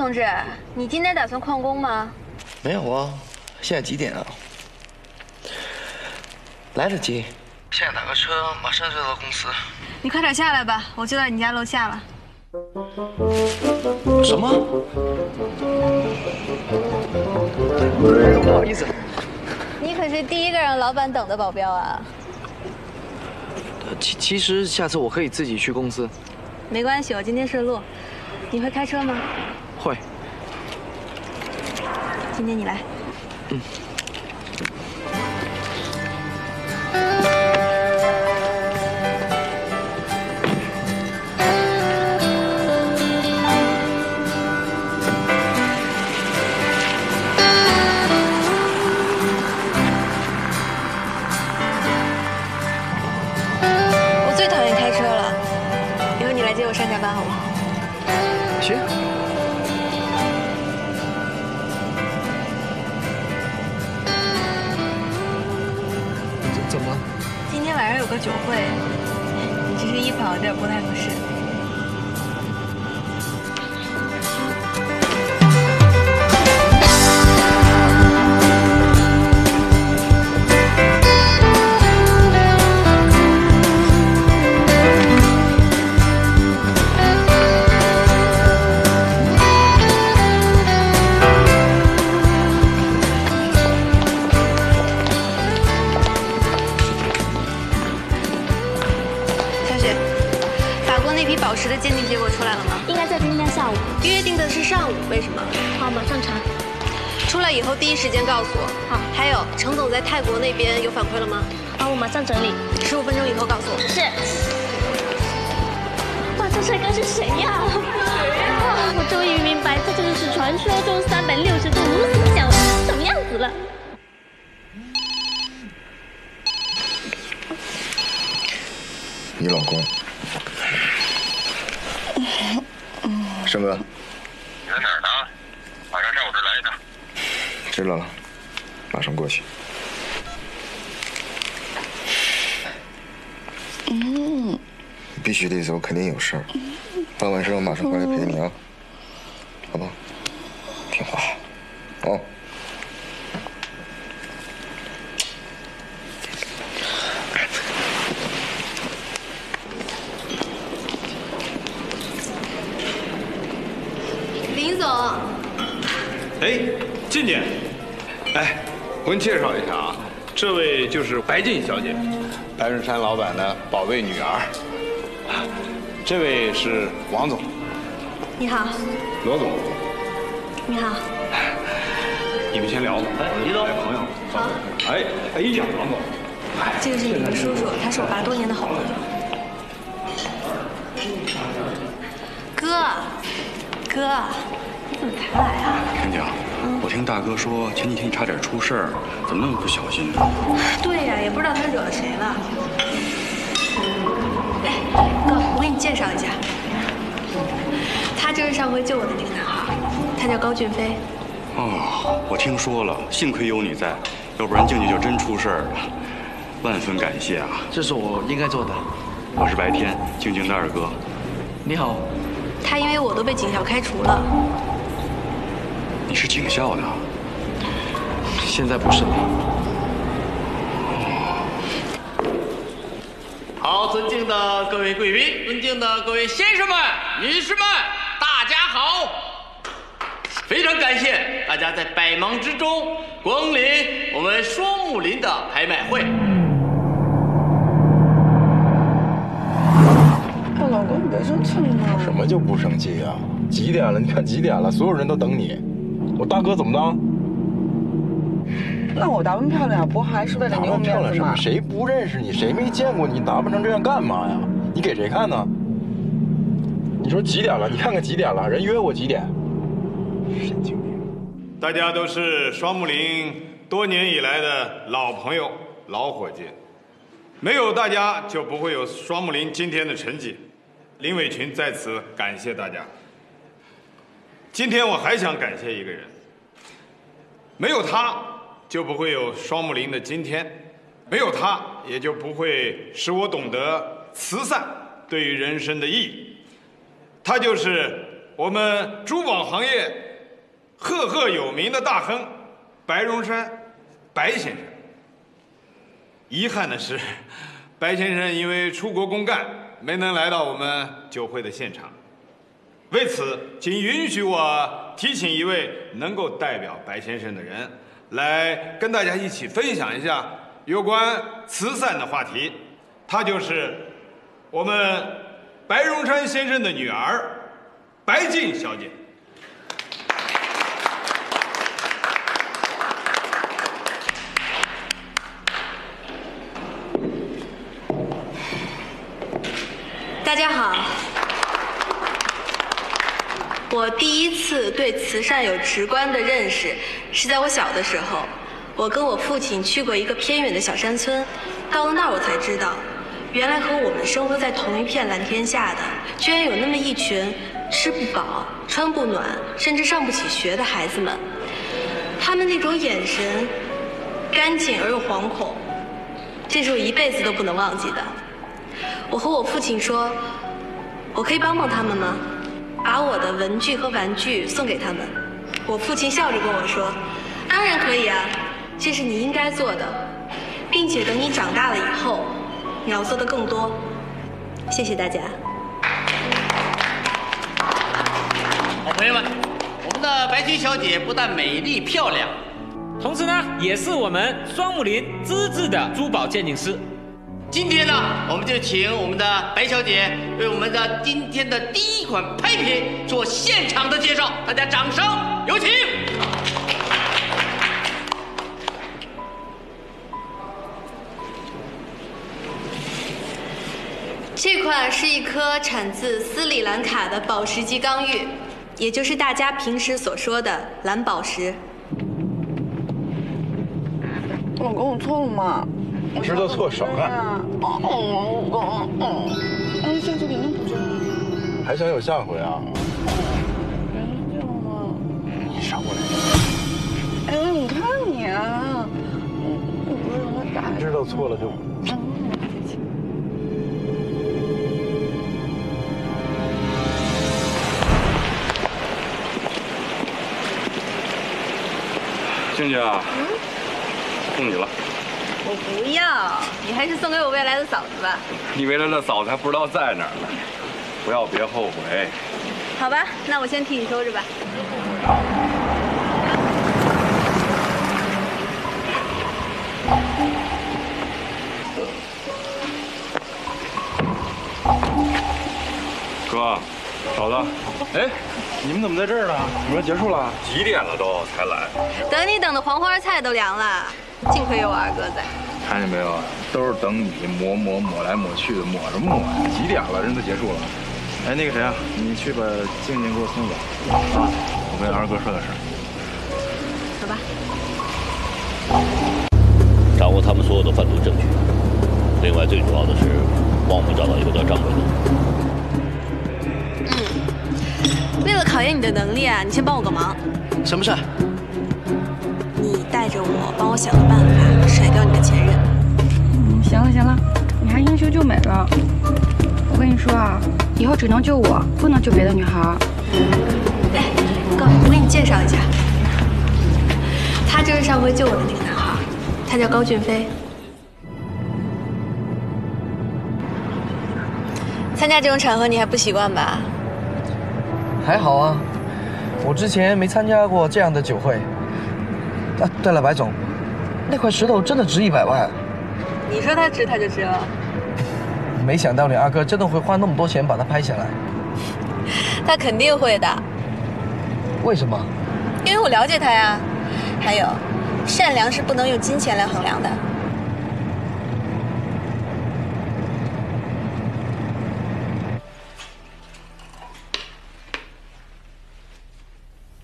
同志，你今天打算旷工吗？没有啊，现在几点啊？来得及，现在打个车，马上就到公司。你快点下来吧，我就在你家楼下了。什么？不好意思。你可是第一个让老板等的保镖啊！其其实下次我可以自己去公司。没关系，我今天顺路。你会开车吗？今天你来。嗯。酒会，你这身衣服有点不太合适。中三百六十度无死角什么样子了。你老公。生哥。你在哪儿呢？马上上我这来一趟。知道了，马上过去。嗯，必须得走，肯定有事儿。办完事我马上回来陪你啊，好不好？听话，哦。林总。哎。静静，哎，我给你介绍一下啊，这位就是白静小姐，白润山老板的宝贝女儿。这位是王总，你好。罗总，你好。你们先聊吧。哎，李总，朋友。好。哎，哎呀，王总。这个是你的叔叔，他是我爸多年的好朋友。哥，哥，你怎么才来啊？天江。我听大哥说，前几天你差点出事儿，怎么那么不小心呢？对呀，也不知道他惹了谁了。哎，哥，我给你介绍一下，他就是上回救我的那个男孩，他叫高俊飞。哦，我听说了，幸亏有你在，要不然静静就真出事儿了。万分感谢啊！这是我应该做的。我是白天，静静的二哥。你好。他因为我都被警校开除了。你是警校的，现在不是了。好，尊敬的各位贵宾，尊敬的各位先生们、女士们，大家好！非常感谢大家在百忙之中光临我们双木林的拍卖会。老公，你别生气了嘛。什么就不生气呀？几点了？你看几点了？所有人都等你。我大哥怎么当？那我打扮漂亮，不还是为了你有面子吗？谁不认识你？谁没见过你？打扮成这样干嘛呀？你给谁看呢？你说几点了？你看看几点了？人约我几点？神经病！大家都是双木林多年以来的老朋友、老伙计，没有大家就不会有双木林今天的成绩。林伟群在此感谢大家。今天我还想感谢一个人，没有他就不会有双木林的今天，没有他也就不会使我懂得慈善对于人生的意义。他就是我们珠宝行业赫赫有名的大亨白荣山，白先生。遗憾的是，白先生因为出国公干，没能来到我们酒会的现场。为此，请允许我提请一位能够代表白先生的人，来跟大家一起分享一下有关慈善的话题。她就是我们白荣山先生的女儿白静小姐。大家好，我第一次对慈善有直观的认识，是在我小的时候。我跟我父亲去过一个偏远的小山村，到了那儿我才知道，原来和我们生活在同一片蓝天下的，居然有那么一群吃不饱、穿不暖，甚至上不起学的孩子们。他们那种眼神，干净而又惶恐，这是我一辈子都不能忘记的。我和我父亲说：“我可以帮帮他们吗？把我的文具和玩具送给他们。”我父亲笑着跟我说：“当然可以啊，这是你应该做的，并且等你长大了以后，你要做的更多。”谢谢大家。好朋友们，我们的白金小姐不但美丽漂亮，同时呢，也是我们双木林资质的珠宝鉴定师。今天呢，我们就请我们的白小姐为我们的今天的第一款拍品做现场的介绍，大家掌声有请。这款是一颗产自斯里兰卡的宝石级刚玉，也就是大家平时所说的蓝宝石。老公，我错了吗？知道错少干。哦，老公，哎，下次肯定不这样。还想有下回啊？原来这样吗？你少过来。哎，你看你啊，我不是让他打。知道错了就。静静啊，送你了。我不要，你还是送给我未来的嫂子吧。你未来的嫂子还不知道在哪儿呢，不要别后悔。好吧，那我先替你收着吧。哥，嫂子，哎，你们怎么在这儿呢？你们结束了？几点了都才来？等你等的黄花菜都凉了，幸亏有我二哥在。看见没有？都是等你抹抹抹来抹去的，抹什么抹呀？几点了？人都结束了。哎，那个谁啊，你去把静静给我送走啊！我跟二哥说点事儿。走吧。掌握他们所有的贩毒证据。另外，最主要的是帮我们找到一个叫张伟的。嗯，为了考验你的能力啊，你先帮我个忙。什么事？你带着我，帮我想个办法行了行了，你还英雄救美了。我跟你说啊，以后只能救我，不能救别的女孩。哎，哥，我给你介绍一下，他就是上回救我的那个男孩，他叫高俊飞。参加这种场合你还不习惯吧？还好啊，我之前没参加过这样的酒会。啊，对了，白总，那块石头真的值一百万。你说他值，他就值了。没想到你二哥真的会花那么多钱把它拍下来。他肯定会的。为什么？因为我了解他呀。还有，善良是不能用金钱来衡量的。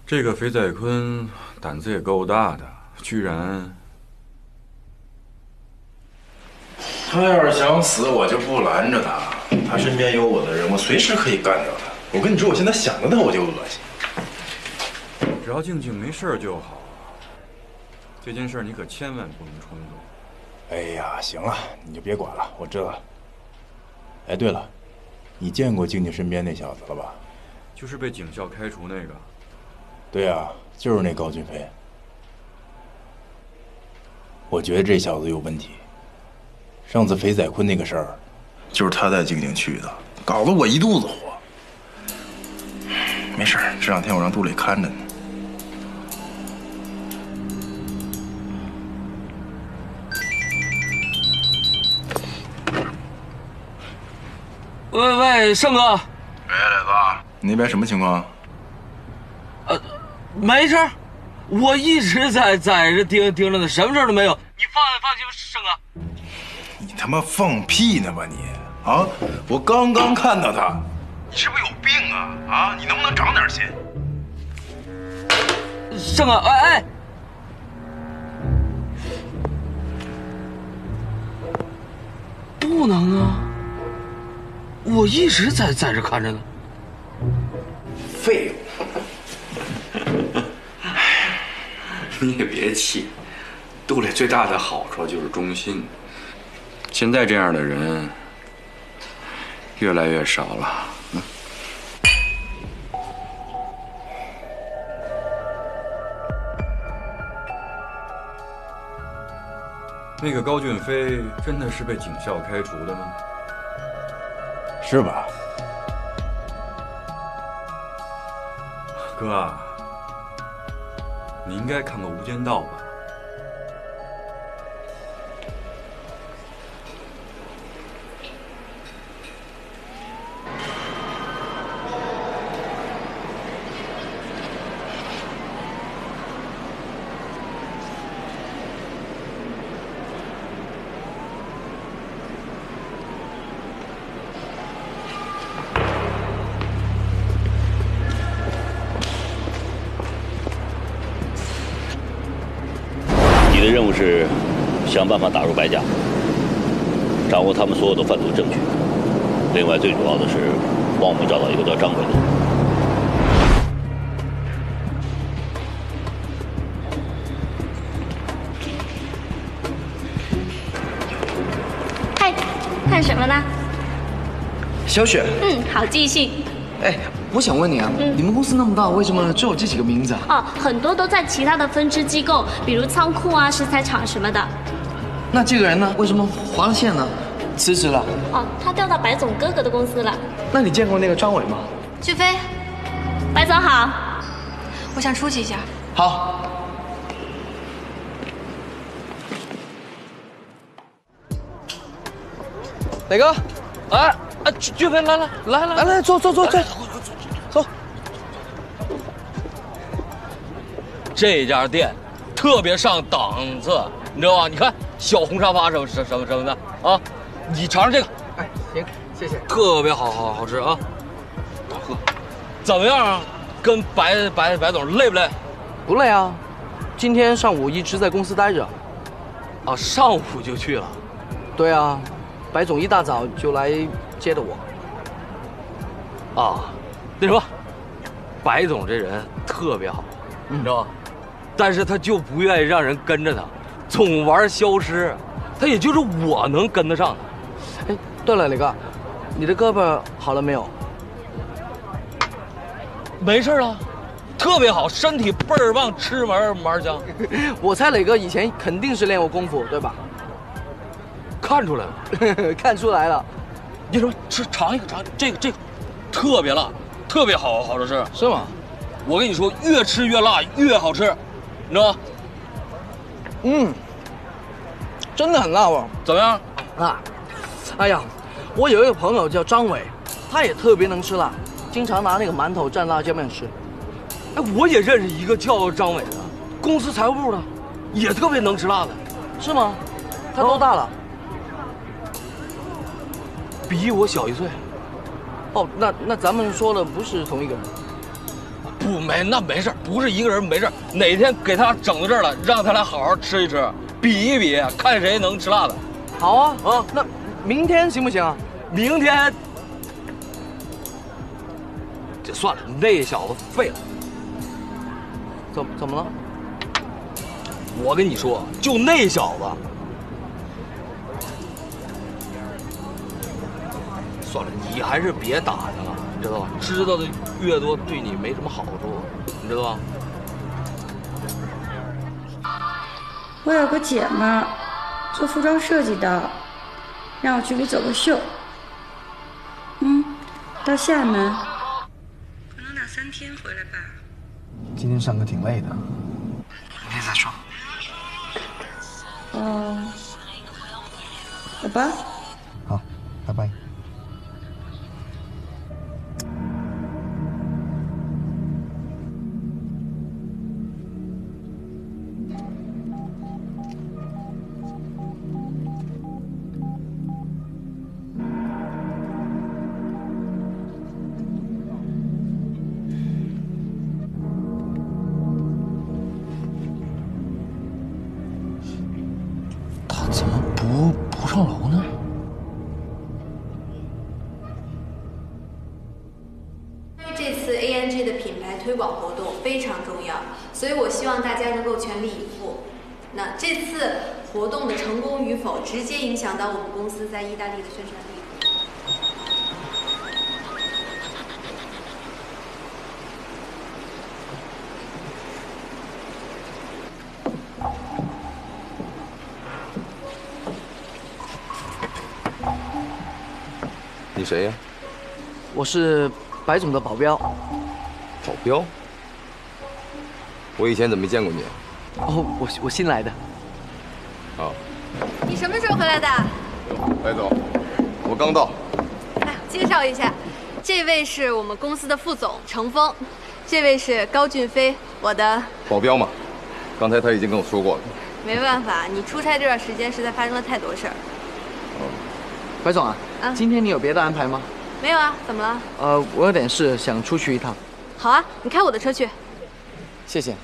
这个肥仔坤胆子也够大的，居然……他要是想死，我就不拦着他。他身边有我的人，我随时可以干掉他。我跟你说，我现在想到他我就恶心。只要静静没事就好。这件事你可千万不能冲动。哎呀，行了，你就别管了，我知道了。哎，对了，你见过静静身边那小子了吧？就是被警校开除那个。对呀，就是那高俊飞。我觉得这小子有问题。上次肥仔坤那个事儿，就是他带静静去的，搞得我一肚子火。没事这两天我让杜磊看着呢。喂喂，盛哥。喂，磊哥，你那边什么情况？呃，没事我一直在在这盯盯着呢，什么事都没有。你放放心，他妈放屁呢吧你！啊，我刚刚看到他，你是不是有病啊？啊，你能不能长点心？盛哥，哎哎，不能啊！我一直在在这看着呢。废物！你也别气，杜磊最大的好处就是忠心。现在这样的人越来越少了。那个高俊飞真的是被警校开除的吗？是吧，哥？你应该看过《无间道》吧？是想办法打入白家，掌握他们所有的贩毒证据。另外，最主要的是帮我们找到一个叫张伟的。嗨，看什么呢？小雪。嗯，好记性。哎。我想问你啊，你们公司那么大，为什么只有这几个名字啊？哦，很多都在其他的分支机构，比如仓库啊、食材厂什么的。那这个人呢？为什么划了线呢？辞职了？哦，他调到白总哥哥的公司了。那你见过那个张伟吗？俊飞，白总好，我想出去一下。好。磊哥，哎。啊，俊飞，来来来来来，坐坐坐坐，这家店特别上档次，你知道吧？你看小红沙发什么什什么什么的啊，你尝尝这个。哎，行，谢谢。特别好好好吃啊，好喝。怎么样啊？跟白白白总累不累？不累啊，今天上午一直在公司待着。啊，上午就去了。对啊，白总一大早就来。接的我啊，那什么，白总这人特别好，你知道吗？但是他就不愿意让人跟着他，总玩消失，他也就是我能跟得上他。哎，对了，磊哥，你的胳膊好了没有？没事了，特别好，身体倍儿棒，吃门玩香。我猜磊哥以前肯定是练过功夫，对吧？看出来了，看出来了。你说吃尝一个尝这个这个，特别辣，特别好好吃，是吗？我跟你说，越吃越辣越好吃，你知道吗？嗯，真的很辣哦。怎么样？辣。哎呀，我有一个朋友叫张伟，他也特别能吃辣，经常拿那个馒头蘸辣椒面吃。哎，我也认识一个叫张伟的，公司财务部的，也特别能吃辣的，是吗？他多大了？比我小一岁，哦，那那咱们说的不是同一个人，不没那没事不是一个人没事哪天给他整到这儿了，让他俩好好吃一吃，比一比，看谁能吃辣的。好啊啊，那明天行不行？明天，这算了，那小子废了。怎怎么了？我跟你说，就那小子。算了，你还是别打他了，你知道吧？知道的越多，对你没什么好处，你知道吧？我有个姐们儿，做服装设计的，让我去给走个秀。嗯，到厦门，可能两三天回来吧。今天上课挺累的，明天再说。哦，好吧。好，拜拜。够全力以赴。那这次活动的成功与否，直接影响到我们公司在意大利的宣传力。你谁呀？我是白总的保镖。保镖？我以前怎么没见过你？哦，我我新来的。啊，你什么时候回来的？白总，我刚到。哎，介绍一下，这位是我们公司的副总程峰，这位是高俊飞，我的。保镖嘛，刚才他已经跟我说过了。没办法，你出差这段时间实在发生了太多事儿。白总啊，啊今天你有别的安排吗？没有啊，怎么了？呃，我有点事，想出去一趟。好啊，你开我的车去。谢谢。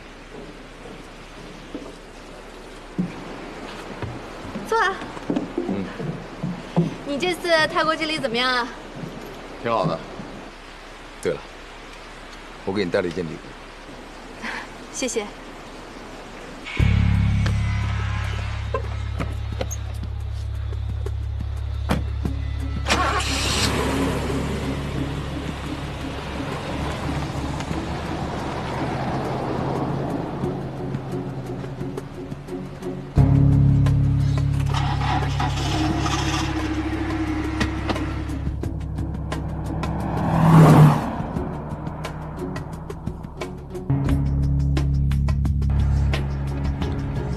坐啊。嗯，你这次泰国之旅怎么样啊？挺好的。对了，我给你带了一件礼物。谢谢。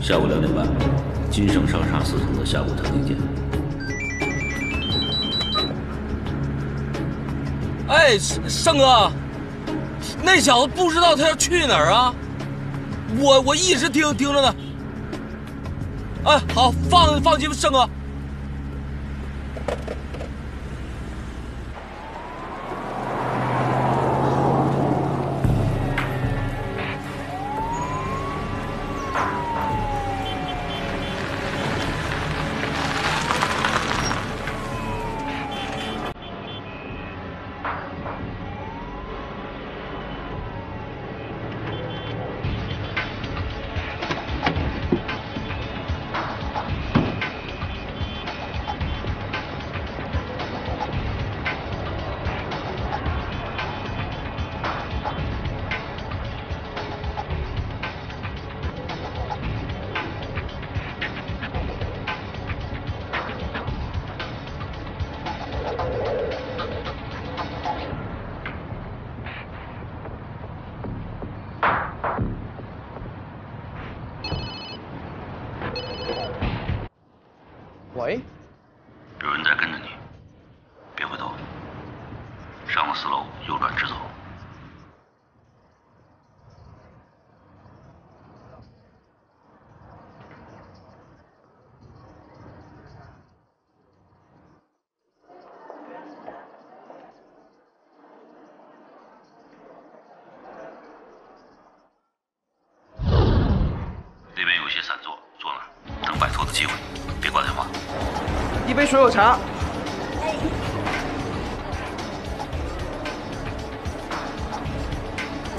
下午两点半，金盛商厦四层的下午特定见。哎，盛哥，那小子不知道他要去哪儿啊？我我一直盯盯着呢。哎，好，放放心，盛哥。上了四楼，右转直走。那边有些散座，坐那儿等摆脱的机会，别挂电话。一杯水果茶。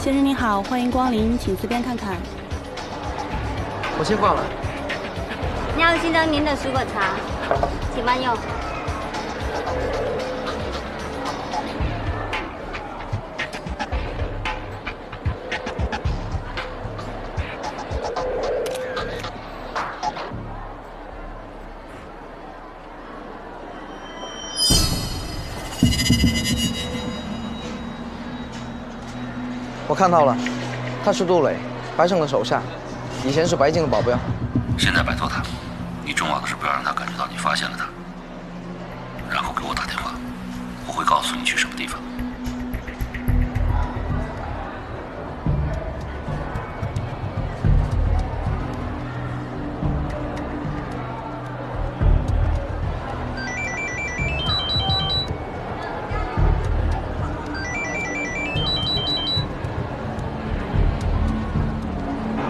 先生您好，欢迎光临，请随便看看。我先挂了。你好心等您的水果茶，请慢用。看到了，他是杜磊，白胜的手下，以前是白静的保镖。现在摆脱他，你重要的是不要让他感觉到你发现了他，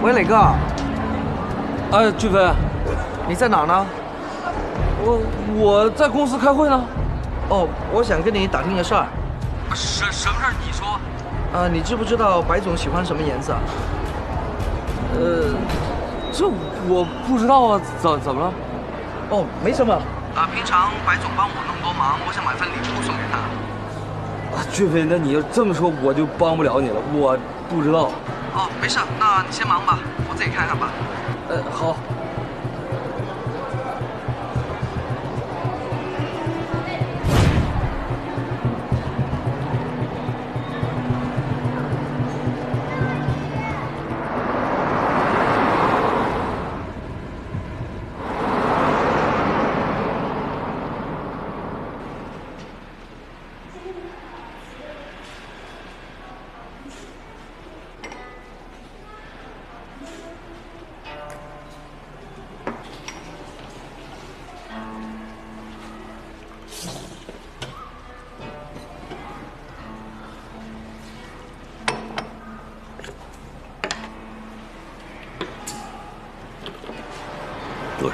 喂，磊哥。哎，俊飞，你在哪呢？我我在公司开会呢。哦，我想跟你打听个事儿。什什么事儿？你说。呃，你知不知道白总喜欢什么颜色？呃，这我不知道啊，怎怎么了？哦，没什么。啊，平常白总帮我那么多忙，我想买份礼物送给他。啊，俊飞，那你要这么说，我就帮不了你了，我不知道。哦，没事，那你先忙吧，我自己看看吧。呃，好。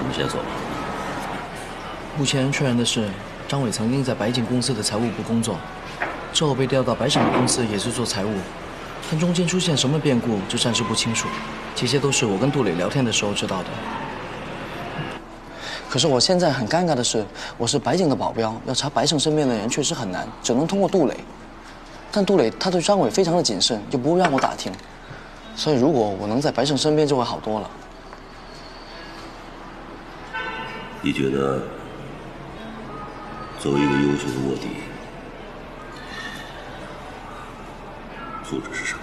有什么线索吗？目前确认的是，张伟曾经在白景公司的财务部工作，之后被调到白省的公司也是做财务，但中间出现什么变故就暂时不清楚。这些都是我跟杜磊聊天的时候知道的。可是我现在很尴尬的是，我是白景的保镖，要查白胜身边的人确实很难，只能通过杜磊。但杜磊他对张伟非常的谨慎，又不会让我打听，所以如果我能在白胜身边就会好多了。你觉得，作为一个优秀的卧底，素质是什么？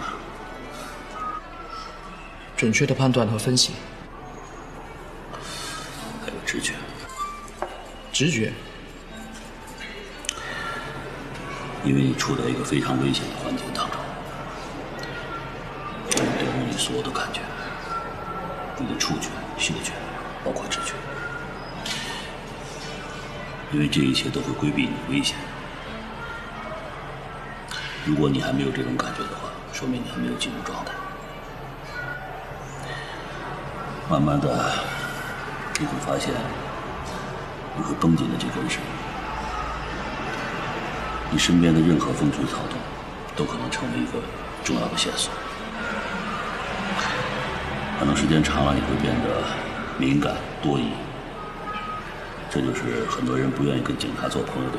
准确的判断和分析，还有直觉。直觉。因为你处在一个非常危险的环境当中，你调动你所有的感觉，你的触觉、嗅觉，包括直觉。因为这一切都会规避你的危险。如果你还没有这种感觉的话，说明你还没有进入状态。慢慢的，你会发现，你会绷紧了这根绳。你身边的任何风吹草动，都可能成为一个重要的线索。可能时间长了，你会变得敏感多疑。这就是很多人不愿意跟警察做朋友的